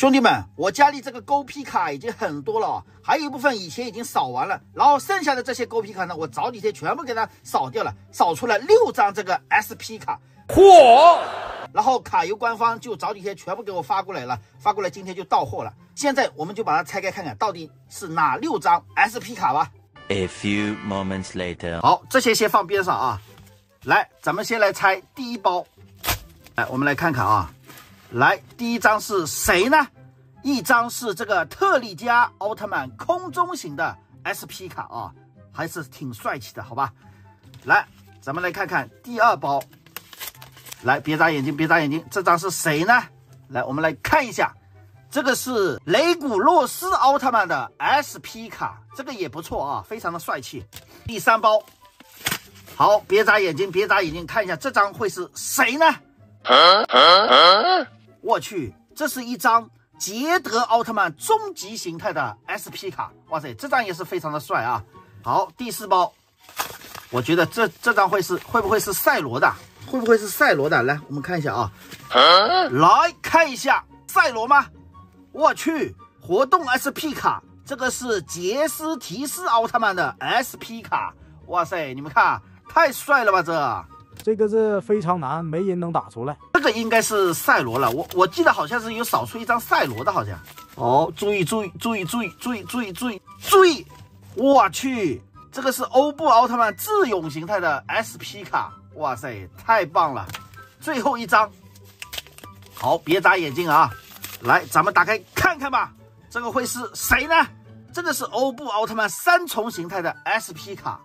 兄弟们，我家里这个勾皮卡已经很多了，还有一部分以前已经扫完了，然后剩下的这些勾皮卡呢，我早几天全部给它扫掉了，扫出了六张这个 SP 卡，嚯！然后卡游官方就早几天全部给我发过来了，发过来今天就到货了。现在我们就把它拆开看看，到底是哪六张 SP 卡吧。A few moments later，好，这些先放边上啊。来，咱们先来拆第一包。来，我们来看看啊。来，第一张是谁呢？一张是这个特利迦奥特曼空中型的 SP 卡啊，还是挺帅气的，好吧？来，咱们来看看第二包。来，别眨眼睛，别眨眼睛，这张是谁呢？来，我们来看一下，这个是雷古洛斯奥特曼的 SP 卡，这个也不错啊，非常的帅气。第三包，好，别眨眼睛，别眨眼睛，看一下这张会是谁呢？我去，这是一张捷德奥特曼终极形态的 SP 卡，哇塞，这张也是非常的帅啊！好，第四包，我觉得这这张会是会不会是赛罗的？会不会是赛罗的？来，我们看一下啊，来看一下赛罗吗？我去，活动 SP 卡，这个是杰斯提斯奥特曼的 SP 卡，哇塞，你们看，太帅了吧这！这个是非常难，没人能打出来。这个应该是赛罗了，我我记得好像是有少出一张赛罗的，好像。哦，注意注意注意注意注意注意注意注意！我去，这个是欧布奥特曼智勇形态的 SP 卡，哇塞，太棒了！最后一张，好，别眨眼睛啊！来，咱们打开看看吧，这个会是谁呢？这个是欧布奥特曼三重形态的 SP 卡。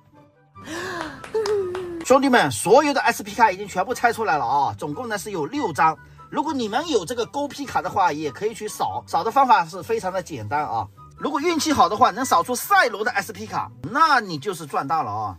兄弟们，所有的 SP 卡已经全部拆出来了啊！总共呢是有六张。如果你们有这个勾 P 卡的话，也可以去扫。扫的方法是非常的简单啊！如果运气好的话，能扫出赛罗的 SP 卡，那你就是赚大了啊！